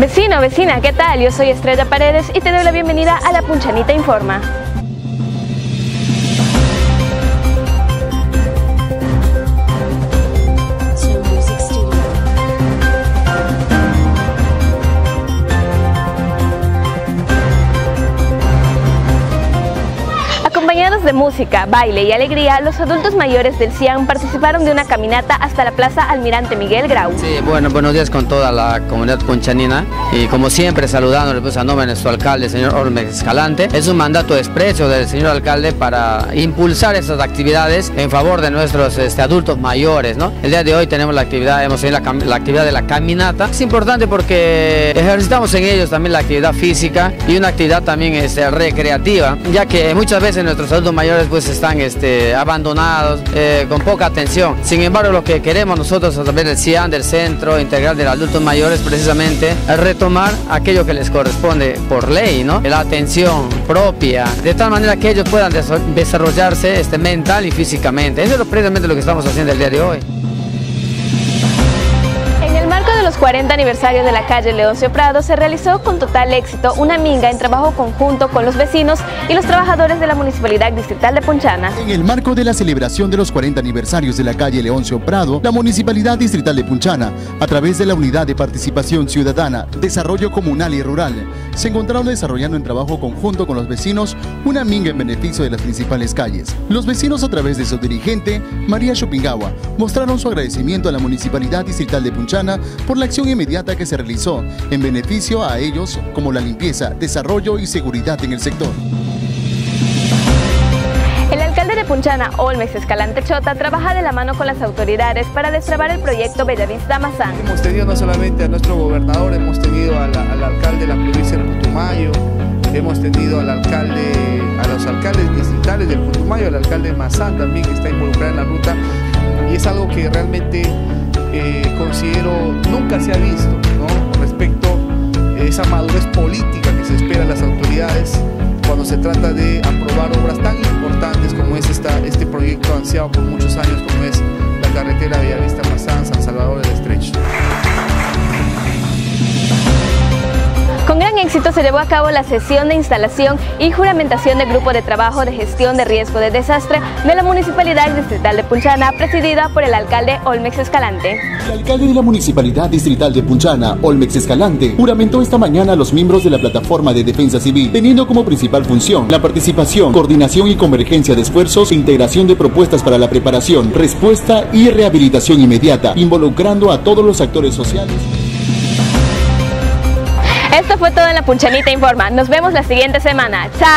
Vecino, vecina, ¿qué tal? Yo soy Estrella Paredes y te doy la bienvenida a La Punchanita Informa. De música, baile y alegría, los adultos mayores del CIAN participaron de una caminata hasta la Plaza Almirante Miguel Grau. Sí, bueno, buenos días con toda la comunidad ponchanina y como siempre saludándole pues, a nombre de nuestro alcalde, señor Ormex Escalante. Es un mandato expreso del señor alcalde para impulsar esas actividades en favor de nuestros este, adultos mayores, ¿no? El día de hoy tenemos la actividad, hemos tenido la, la actividad de la caminata. Es importante porque ejercitamos en ellos también la actividad física y una actividad también este, recreativa, ya que muchas veces nuestros adultos mayores pues están este, abandonados, eh, con poca atención. Sin embargo, lo que queremos nosotros a través del CIAN, del Centro Integral de Adultos Mayores, precisamente retomar aquello que les corresponde por ley, ¿no? La atención propia, de tal manera que ellos puedan desarrollarse este, mental y físicamente. Eso es precisamente lo que estamos haciendo el día de hoy. De los 40 aniversarios de la calle Leoncio Prado se realizó con total éxito una minga en trabajo conjunto con los vecinos y los trabajadores de la Municipalidad Distrital de Punchana. En el marco de la celebración de los 40 aniversarios de la calle Leoncio Prado, la Municipalidad Distrital de Punchana, a través de la Unidad de Participación Ciudadana, Desarrollo Comunal y Rural, se encontraron desarrollando en trabajo conjunto con los vecinos una minga en beneficio de las principales calles. Los vecinos a través de su dirigente, María Chopingawa, mostraron su agradecimiento a la Municipalidad Distrital de Punchana por la acción inmediata que se realizó en beneficio a ellos como la limpieza, desarrollo y seguridad en el sector. El alcalde de Punchana, Olmex Escalante Chota, trabaja de la mano con las autoridades para destrabar el proyecto Bellavista Mazán. Hemos tenido no solamente a nuestro gobernador, hemos tenido hemos tenido al alcalde, a los alcaldes distritales del Putumayo, al alcalde Mazán también que está involucrado en la ruta. Y es algo que realmente eh, considero nunca se ha visto respecto a esa madurez política que se espera las autoridades cuando se trata de aprobar obras tan importantes como es esta, este proyecto ansiado por muchos años como es la carretera Bellavista-Mazán, éxito se llevó a cabo la sesión de instalación y juramentación del Grupo de Trabajo de Gestión de Riesgo de Desastre de la Municipalidad Distrital de Punchana, presidida por el alcalde Olmex Escalante. El alcalde de la Municipalidad Distrital de Punchana, Olmex Escalante, juramentó esta mañana a los miembros de la Plataforma de Defensa Civil, teniendo como principal función la participación, coordinación y convergencia de esfuerzos e integración de propuestas para la preparación, respuesta y rehabilitación inmediata, involucrando a todos los actores sociales. Esto fue todo en la Punchanita Informa. Nos vemos la siguiente semana. ¡Chao!